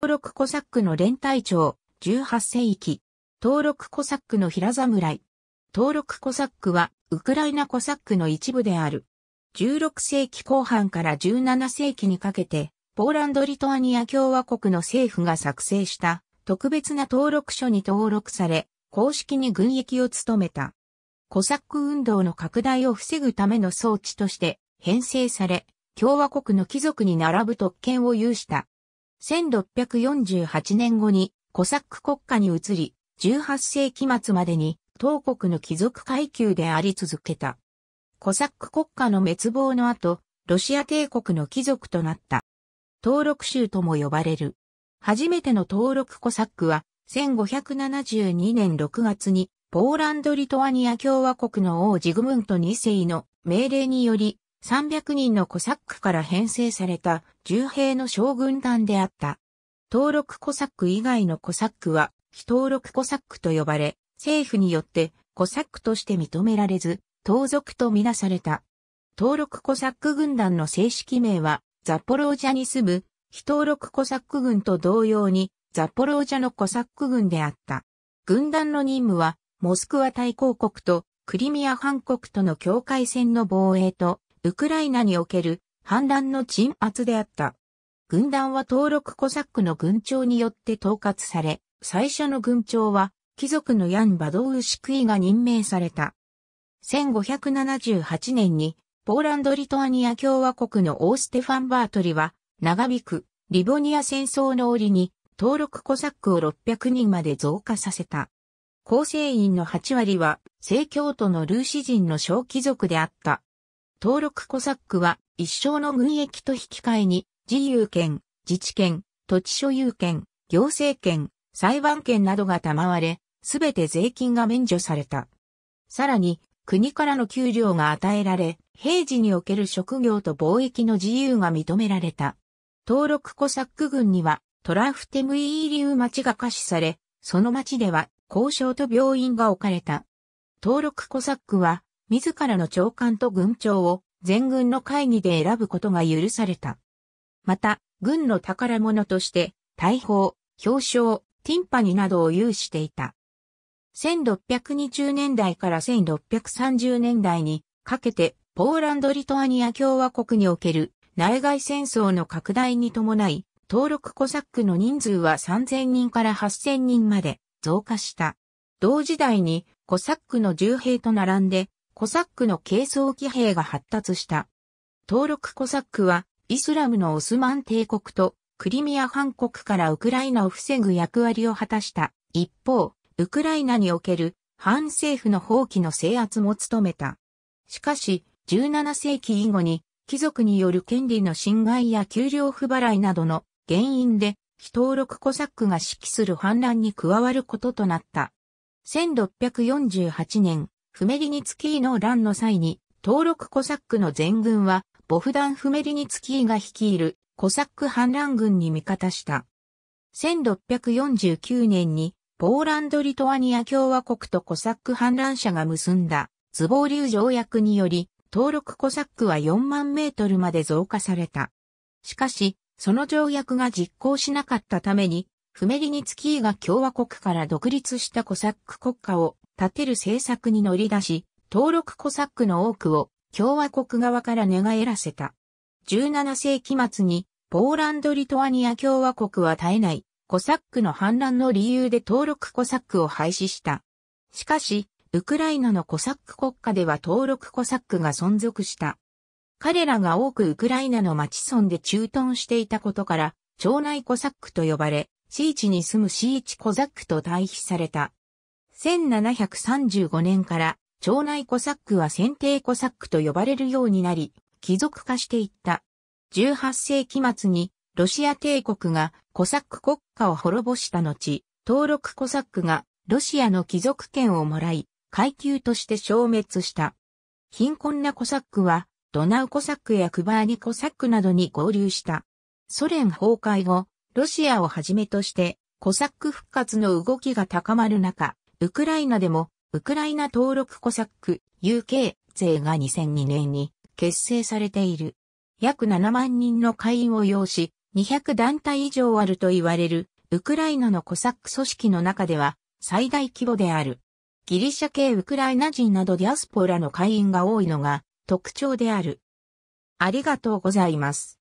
登録コサックの連隊長、18世紀。登録コサックの平侍。登録コサックは、ウクライナコサックの一部である。16世紀後半から17世紀にかけて、ポーランド・リトアニア共和国の政府が作成した特別な登録書に登録され、公式に軍役を務めた。コサック運動の拡大を防ぐための装置として編成され、共和国の貴族に並ぶ特権を有した。1648年後にコサック国家に移り、18世紀末までに当国の貴族階級であり続けた。コサック国家の滅亡の後、ロシア帝国の貴族となった。登録州とも呼ばれる。初めての登録コサックは、1572年6月に、ポーランド・リトアニア共和国の王ジグムント2世の命令により、300人のコサックから編成された重兵の将軍団であった。登録コサック以外のコサックは、非登録コサックと呼ばれ、政府によってコサックとして認められず、盗賊とみなされた。登録コサック軍団の正式名は、ザポロージャに住む、非登録コサック軍と同様に、ザポロージャのコサック軍であった。軍団の任務は、モスクワ対抗国とクリミア反国との境界線の防衛と、ウクライナにおける反乱の鎮圧であった。軍団は登録コサックの軍長によって統括され、最初の軍長は貴族のヤン・バドウシクイが任命された。1578年にポーランド・リトアニア共和国のオーステファン・バートリは長引くリボニア戦争の折に登録コサックを600人まで増加させた。構成員の8割は正教徒のルーシ人の小貴族であった。登録コサックは一生の軍役と引き換えに自由権、自治権、土地所有権、行政権、裁判権などが賜れ、すべて税金が免除された。さらに、国からの給料が与えられ、平時における職業と貿易の自由が認められた。登録コサック軍には、トラフテムイーリウ町が可視され、その町では、交渉と病院が置かれた。登録コサックは、自らの長官と軍長を全軍の会議で選ぶことが許された。また、軍の宝物として、大砲、表彰、ティンパニなどを有していた。1620年代から1630年代にかけて、ポーランド・リトアニア共和国における内外戦争の拡大に伴い、登録コサックの人数は3000人から8000人まで増加した。同時代にコサックの重兵と並んでコサックの軽装騎兵が発達した。登録コサックは、イスラムのオスマン帝国とクリミア反国からウクライナを防ぐ役割を果たした。一方、ウクライナにおける反政府の放棄の制圧も務めた。しかし、17世紀以後に、貴族による権利の侵害や給料不払いなどの原因で、非登録コサックが指揮する反乱に加わることとなった。1648年、フメリニツキーの乱の際に、登録コサックの全軍は、ボフダン・フメリニツキーが率いるコサック反乱軍に味方した。1649年に、ポーランド・リトアニア共和国とコサック反乱者が結んだ、ズボーリュー条約により、登録コサックは4万メートルまで増加された。しかし、その条約が実行しなかったために、フメリニツキーが共和国から独立したコサック国家を立てる政策に乗り出し、登録コサックの多くを共和国側から寝返らせた。17世紀末にポーランド・リトアニア共和国は絶えないコサックの反乱の理由で登録コサックを廃止した。しかし、ウクライナのコサック国家では登録コサックが存続した。彼らが多くウクライナの町村で駐屯していたことから、町内コサックと呼ばれ、シーチに住むシーチコザックと対比された。1735年から町内コサックは選定コサックと呼ばれるようになり、貴族化していった。18世紀末にロシア帝国がコサック国家を滅ぼした後、登録コサックがロシアの貴族権をもらい、階級として消滅した。貧困なコサックはドナウコサックやクバーニコサックなどに合流した。ソ連崩壊後、ロシアをはじめとしてコサック復活の動きが高まる中、ウクライナでも、ウクライナ登録コサック UK 勢が2002年に結成されている。約7万人の会員を要し、200団体以上あると言われるウクライナのコサック組織の中では最大規模である。ギリシャ系ウクライナ人などディアスポラの会員が多いのが特徴である。ありがとうございます。